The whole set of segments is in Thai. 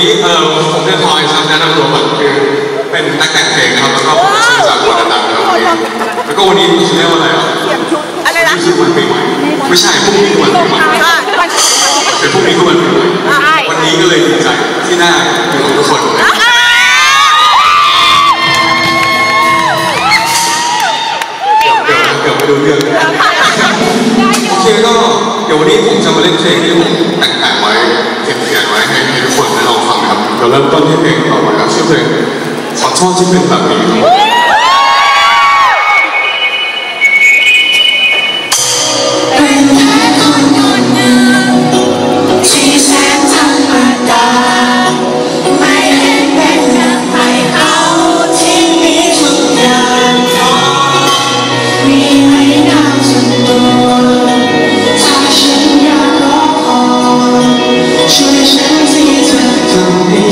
นี้เออผมจะทอยครับแนะนำตัวก่อนคือเป็นนักแต่งเพลงนะครับแล้วก็ผมชื่อจากวรรณดังนะครับแล้วก็วันนี้เขาเรียกว่าอะไรอะอะไรนะนี่คือวันปีใหม่ไม่ใช่พรุ่งนี้คือวันปีใหม่อ่าวันแต่พรุ่งนี้คือวันปีใหม่ใช่วันนี้ก็เลยดีใจที่ได้อยู่กับทุกคนเลยเดี๋ยวเดี๋ยวเดี๋ยวไปดูเรื่องโอเคก็เดี๋ยววันนี้ผมจะมาเล่นเพลงที่ผมแต่งแต่งไว้เขียนเขียนไว้ให้ให้ ทุกคนได้ลองฟังนะครับเ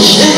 Shit.